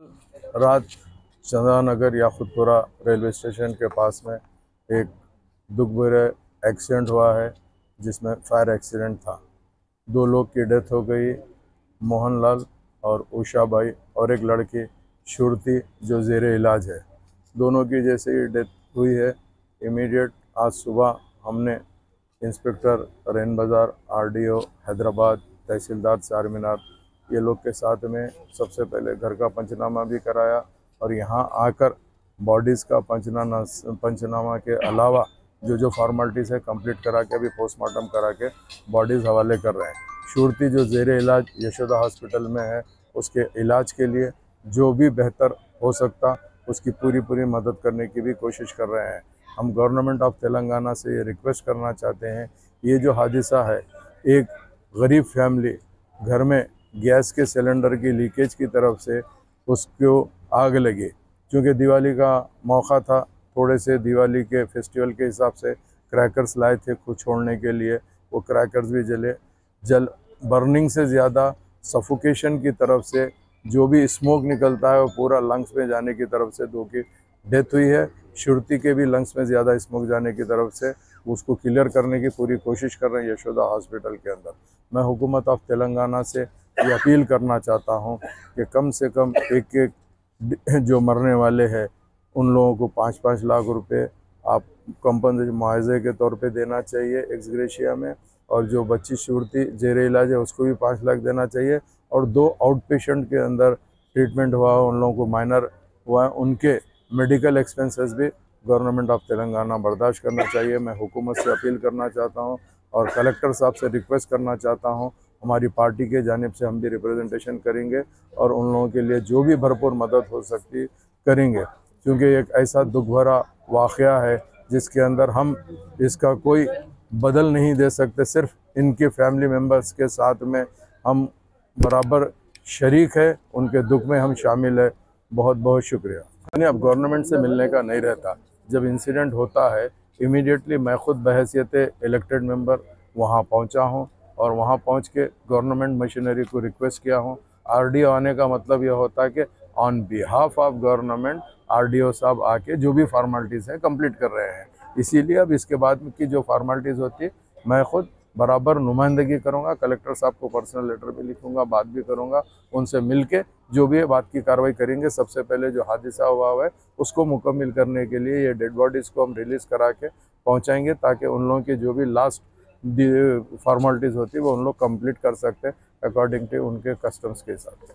रात Chandanagar Yakutpura railway station के पास में एक दुख भरे एक्सीडेंट हुआ है, जिसमें फायर एक्सीडेंट था। दो लोग की डेथ हो गई, मोहनलाल और उषा भाई और एक लड़की, शुरती, जो जेर इलाज है। दोनों की जैसे ही डेथ हुई है, इमीडिएट आज सुबह हमने इंस्पेक्टर रेन बाज़ार, आरडीओ, हैदराबाद, तहसीलदार, चार मीनार ये लोग के साथ में सबसे पहले घर का पंचनामा भी कराया और यहाँ आकर बॉडीज़ का पंचनामा पंचनामा के अलावा जो जो फॉर्मेलिटीज़ है कंप्लीट करा के, अभी पोस्टमार्टम करा के बॉडीज़ हवाले कर रहे हैं। शूरती जो जेर इलाज यशोदा हॉस्पिटल में है, उसके इलाज के लिए जो भी बेहतर हो सकता, उसकी पूरी पूरी मदद करने की भी कोशिश कर रहे हैं। हम गवर्नमेंट ऑफ़ तेलंगाना से ये रिक्वेस्ट करना चाहते हैं। ये जो हादसा है, एक गरीब फैमिली घर में गैस के सिलेंडर की लीकेज की तरफ़ से उसको आग लगी। क्योंकि दिवाली का मौका था, थोड़े से दिवाली के फेस्टिवल के हिसाब से क्रैकर्स लाए थे खुद छोड़ने के लिए, वो क्रैकर्स भी जले। जल बर्निंग से ज़्यादा सफोकेशन की तरफ़ से जो भी स्मोक निकलता है वो पूरा लंग्स में जाने की तरफ़ से दो की डेथ हुई है। शुरती के भी लंग्स में ज़्यादा स्मोक जाने की तरफ़ से उसको क्लियर करने की पूरी कोशिश कर रहे हैं यशोदा हॉस्पिटल के अंदर। मैं हुकूमत ऑफ़ तेलंगाना से ये अपील करना चाहता हूँ कि कम से कम एक एक जो मरने वाले हैं, उन लोगों को पाँच पाँच लाख रुपए आप कंपनसेशन मुआवजे के तौर पे देना चाहिए एक्सग्रेशिया में, और जो बच्ची शुरती जेर इलाज है, उसको भी पाँच लाख देना चाहिए, और दो आउट पेशेंट के अंदर ट्रीटमेंट हुआ, उन लोगों को माइनर हुआ है उनके मेडिकल एक्सपेंसेस भी गवर्नमेंट ऑफ़ तेलंगाना बर्दाश्त करना चाहिए। मैं हुकूमत से अपील करना चाहता हूँ, और कलेक्टर साहब से रिक्वेस्ट करना चाहता हूँ हमारी पार्टी के जानब से हम भी रिप्रेजेंटेशन करेंगे और उन लोगों के लिए जो भी भरपूर मदद हो सकती करेंगे। क्योंकि एक ऐसा दुख भरा वाक़ है जिसके अंदर हम इसका कोई बदल नहीं दे सकते, सिर्फ़ इनके फैमिली मेंबर्स के साथ में हम बराबर शरीक है, उनके दुख में हम शामिल है। बहुत बहुत शुक्रिया। यानी अब गवर्नमेंट से मिलने का नहीं रहता। जब इंसिडेंट होता है इमीडिएटली मैं खुद बहसीत इलेक्टेड मेंबर वहाँ पहुँचा हूँ। और वहाँ पहुँच के गवर्नमेंट मशीनरी को रिक्वेस्ट किया हूँ। आरडीओ आने का मतलब यह होता है कि on behalf of government RDO साहब आके जो भी फॉर्मेलिटीज़ हैं कंप्लीट कर रहे हैं। इसीलिए अब इसके बाद की जो फॉर्मेलिटीज़ होती है, मैं खुद बराबर नुमाइंदगी करूँगा, कलेक्टर साहब को पर्सनल लेटर भी लिखूँगा, बात भी करूँगा, उनसे मिल के जो भी बात की कार्रवाई करेंगे, सबसे पहले जो हादसा हुआ हुआ है, उसको मुकम्मल करने के लिए ये डेड बॉडीज़ को हम रिलीज़ करा के पहुँचाएँगे, ताकि उन लोगों के जो भी लास्ट फॉर्मेलिटीज़ होती है, वो उन लोग कंप्लीट कर सकते हैं अकॉर्डिंग टू उनके कस्टम्स के हिसाब से।